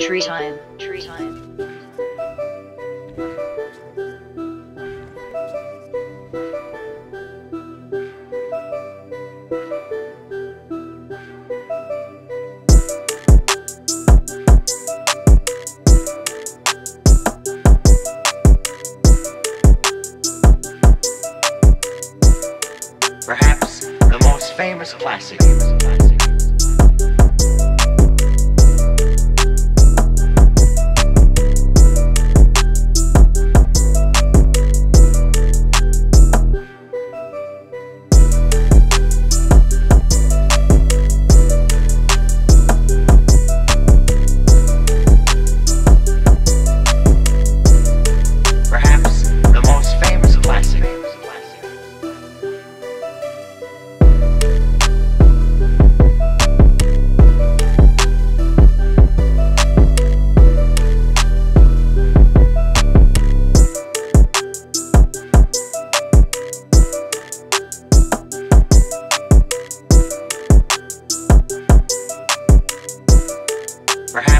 Tree time. Tree time. Perhaps the most famous classic.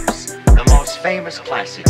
The most famous classic.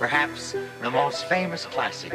Perhaps the most famous classic.